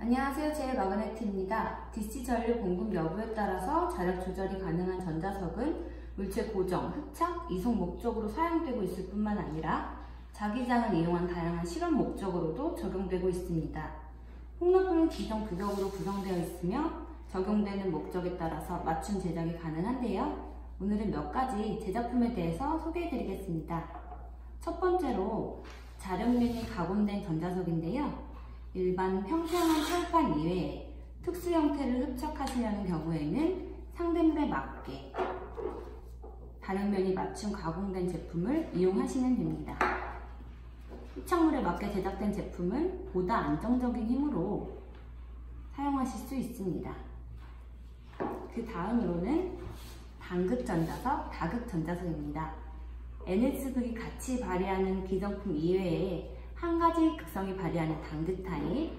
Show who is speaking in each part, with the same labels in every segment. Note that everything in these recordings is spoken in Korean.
Speaker 1: 안녕하세요. 제일 마그네트입니다. DC 전류 공급 여부에 따라서 자력 조절이 가능한 전자석은 물체 고정, 흡착, 이송 목적으로 사용되고 있을 뿐만 아니라 자기장을 이용한 다양한 실험 목적으로도 적용되고 있습니다. 폭로품은 기성규격으로 구성되어 있으며 적용되는 목적에 따라서 맞춤 제작이 가능한데요. 오늘은 몇 가지 제작품에 대해서 소개해 드리겠습니다. 첫 번째로 자력면이 가공된 전자석인데요. 일반 평평한 철판 이외에 특수 형태를 흡착하시려는 경우에는 상대물에 맞게 다른 면이 맞춤 가공된 제품을 이용하시면 됩니다. 흡착물에 맞게 제작된 제품은 보다 안정적인 힘으로 사용하실 수 있습니다. 그 다음으로는 단극전자석, 다극전자석입니다. NS극이 같이 발휘하는 기성품 이외에 한 가지 극성이 발휘하는 단극 타입,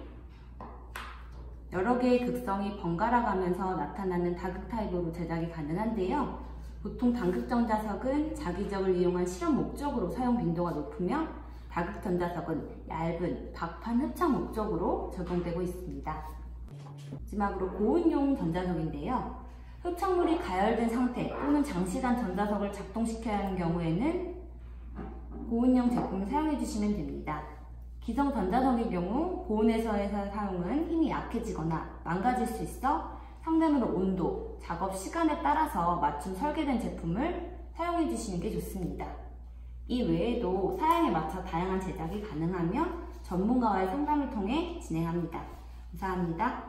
Speaker 1: 여러 개의 극성이 번갈아 가면서 나타나는 다극 타입으로 제작이 가능한데요. 보통 단극전자석은 자기력을 이용한 실험 목적으로 사용 빈도가 높으며 다극전자석은 얇은 박판 흡착 목적으로 적용되고 있습니다. 마지막으로 고온용 전자석인데요. 흡착물이 가열된 상태 또는 장시간 전자석을 작동시켜야 하는 경우에는 보온용 제품을 사용해 주시면 됩니다. 기성 전자석의 경우 보온에서에서 사용은 힘이 약해지거나 망가질 수 있어 상대물의 온도, 작업 시간에 따라서 맞춤 설계된 제품을 사용해 주시는 게 좋습니다. 이 외에도 사양에 맞춰 다양한 제작이 가능하며 전문가와의 상담을 통해 진행합니다. 감사합니다.